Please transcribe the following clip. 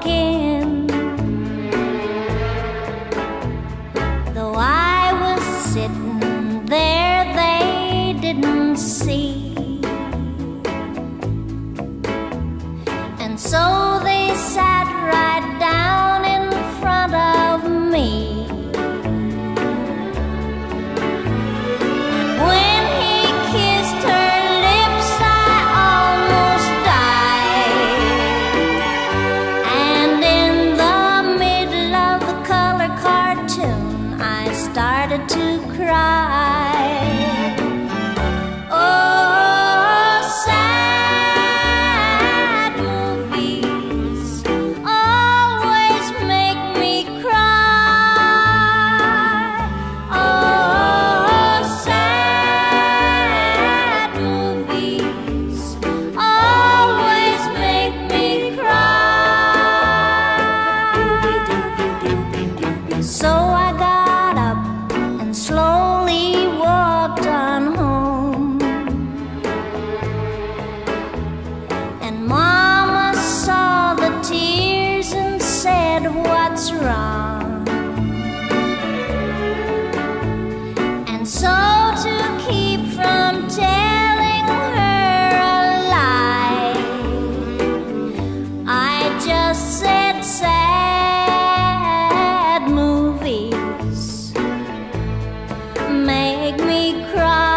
again. Though I was sitting there, they didn't see. And so they sat. I got up and slowly walked on home. And Mama saw the tears and said, What's wrong? And so to keep from telling her a lie, I just said, Sad. cry.